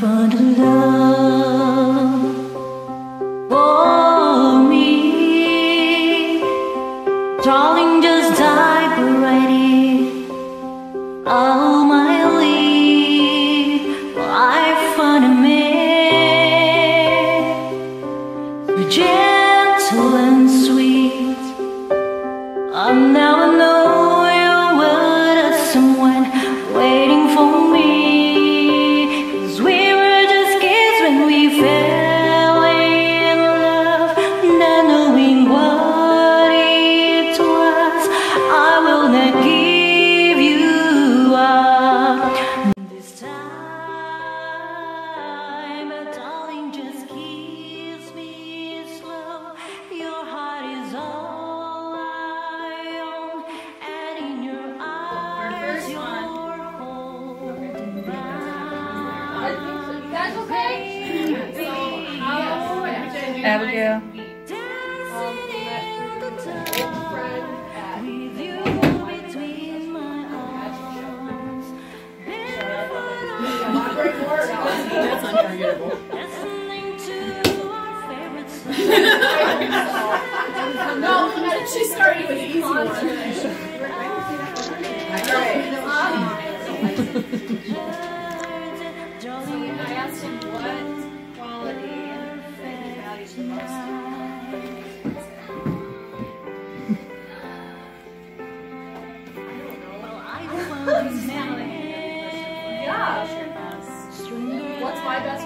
find a love. For me Darling, just dive right in. I'll Abigail. That's unforgettable. no, she started with easy one. All right. I asked him what.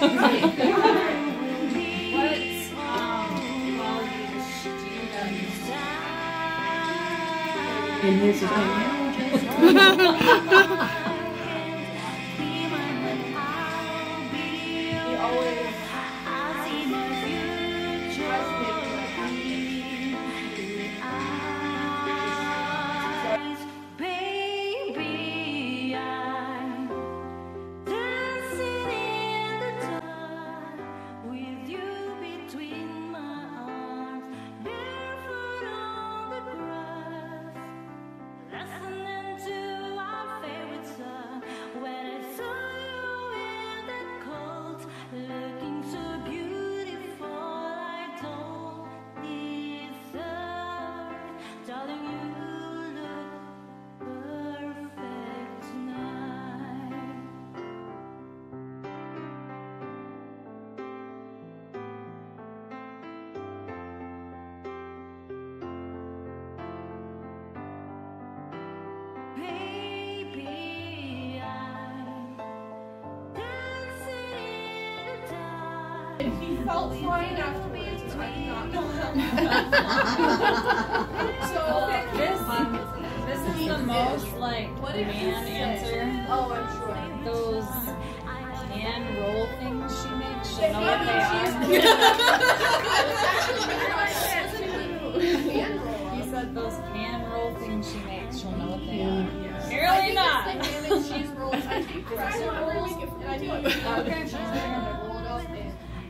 And here's the thing. And he felt fine afterwards, and I did not know So this, this is the most like what man answer. Oh, I'm sure. Those hand roll things she makes, she know what they are. He said those hand roll things she makes, she'll know what they are. Really not. She's rolled. I take rolls. Okay.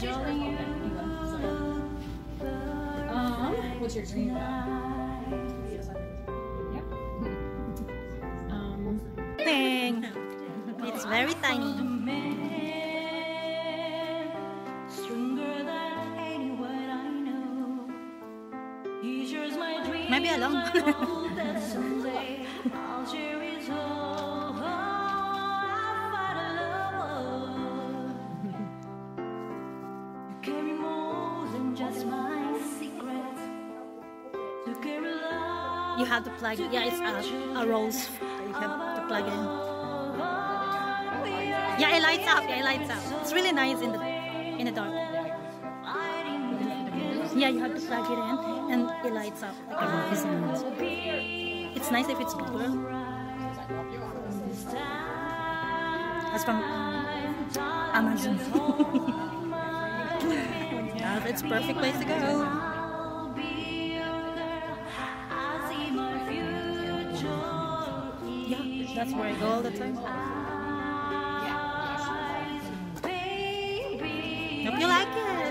Jolly you. Um, what's your dream um, Thing. It's very tiny. Maybe alone. Have to plug. Yeah, it's a, a rose. You have to plug in. Yeah, it lights up. Yeah, it lights up. It's really nice in the in the dark. Yeah, you have to plug it in, and it lights up like a. It's nice if it's bigger. That's from Amazon. it's perfect place to go. That's where I go all the time. Hope you like it.